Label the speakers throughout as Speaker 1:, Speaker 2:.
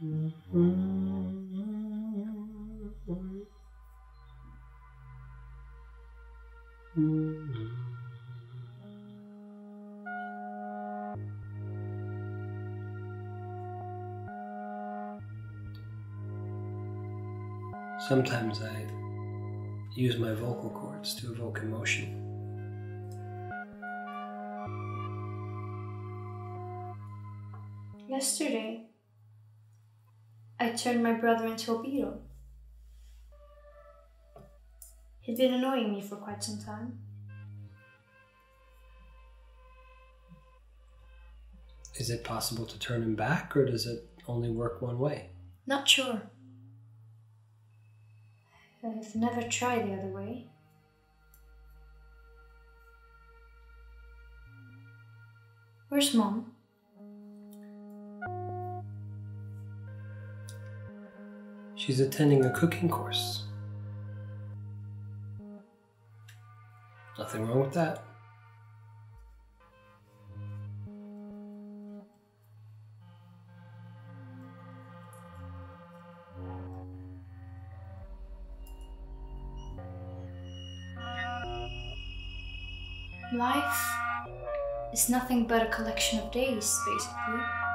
Speaker 1: Sometimes I use my vocal cords to evoke emotion.
Speaker 2: Yesterday, I turned my brother into a beetle. He'd been annoying me for quite some time.
Speaker 1: Is it possible to turn him back, or does it only work one way?
Speaker 2: Not sure. I've never tried the other way. Where's mom?
Speaker 1: She's attending a cooking course. Nothing wrong with that.
Speaker 2: Life is nothing but a collection of days, basically.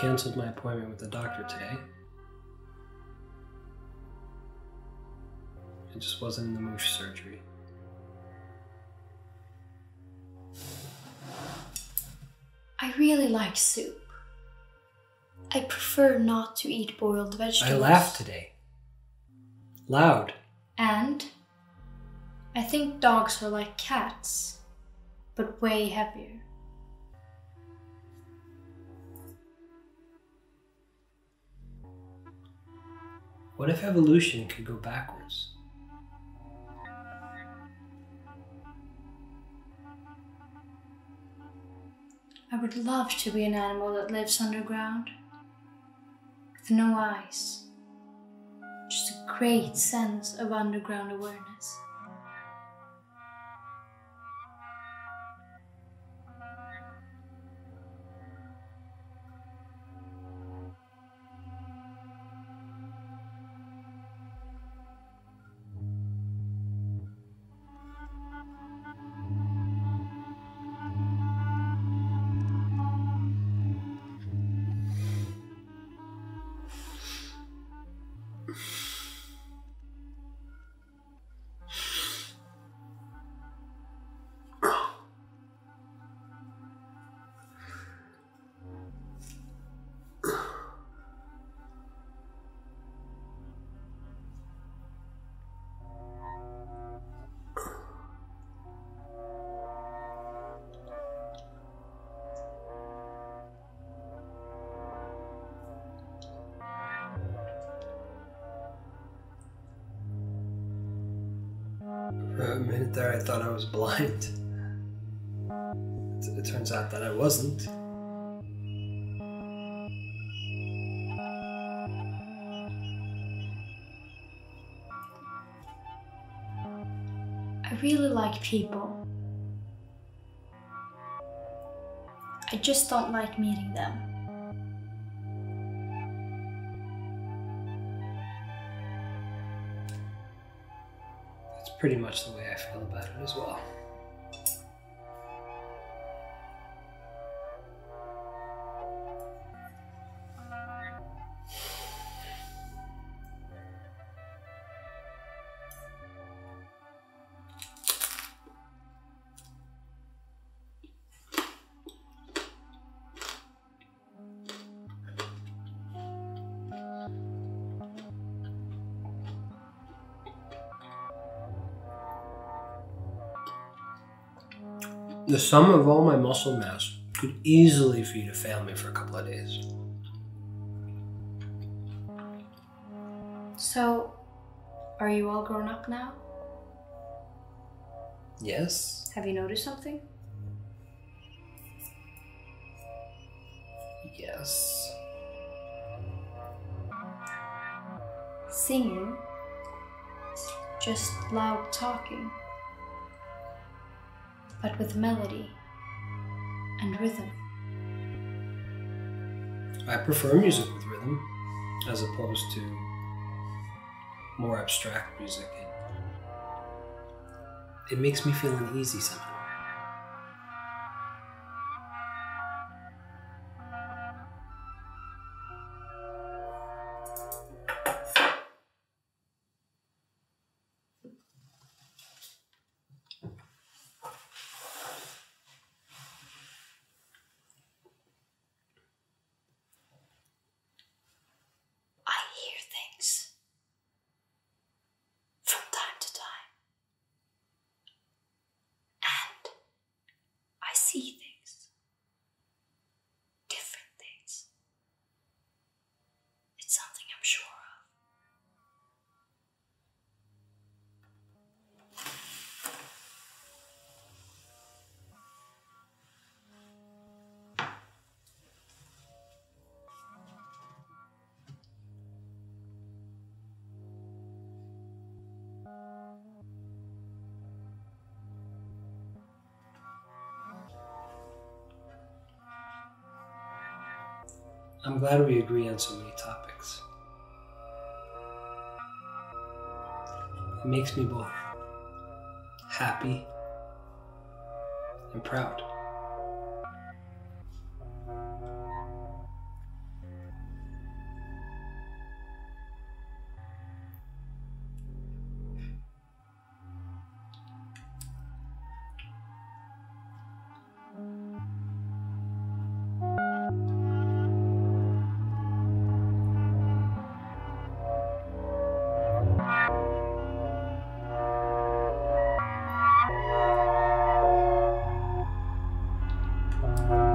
Speaker 1: Canceled my appointment with the doctor today. I just wasn't in the mood for surgery.
Speaker 2: I really like soup. I prefer not to eat boiled vegetables.
Speaker 1: I laughed today. Loud.
Speaker 2: And I think dogs are like cats, but way heavier.
Speaker 1: What if evolution could go backwards?
Speaker 2: I would love to be an animal that lives underground with no eyes, just a great sense of underground awareness.
Speaker 1: A minute there, I thought I was blind. It, it turns out that I wasn't.
Speaker 2: I really like people. I just don't like meeting them.
Speaker 1: Pretty much the way I feel about it as well. The sum of all my muscle mass could easily feed a family for a couple of days.
Speaker 2: So, are you all grown up now?
Speaker 1: Yes.
Speaker 2: Have you noticed something?
Speaker 1: Yes.
Speaker 2: Singing just loud talking but with melody and rhythm.
Speaker 1: I prefer music with rhythm as opposed to more abstract music. It, it makes me feel uneasy somehow.
Speaker 2: I'm
Speaker 1: glad we agree on so many topics. It makes me both happy and proud. Bye.